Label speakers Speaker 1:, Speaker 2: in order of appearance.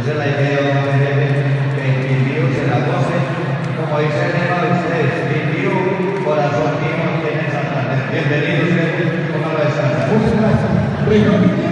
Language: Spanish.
Speaker 1: Esa es la idea de que escribió se la goce, como dice el lema de ustedes, vivió corazón mío, tienes Satanás. Bienvenidos, como lo de Satanás.